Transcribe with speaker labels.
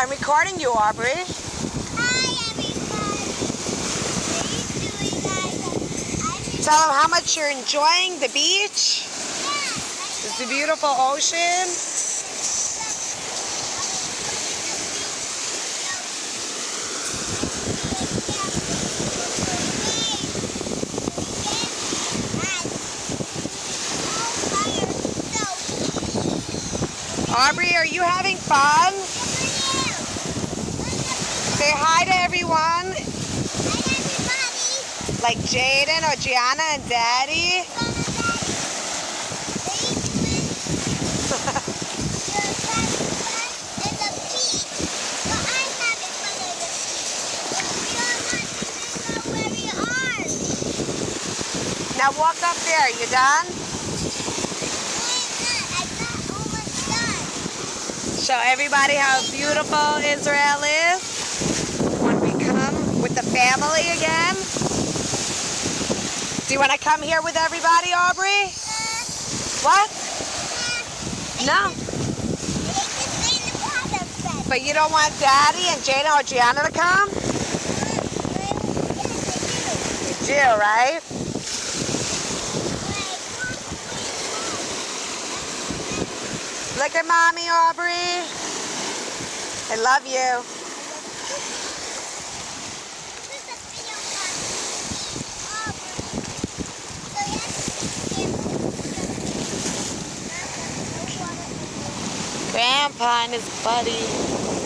Speaker 1: I'm recording you, Aubrey.
Speaker 2: Hi, everybody.
Speaker 1: Tell them how much you're enjoying the beach. Yeah, a beautiful ocean. Aubrey, are you having fun? Say hi to everyone, Hi, everybody. like Jaden or Gianna and Daddy. Now walk up there. You done? Show everybody how beautiful Israel is when we come with the family again. Do you want to come here with everybody, Aubrey? What? No. But you don't want Daddy and Jana or Gianna to come? Do, right? Look at Mommy, Aubrey. I love you. Grandpa and his buddy.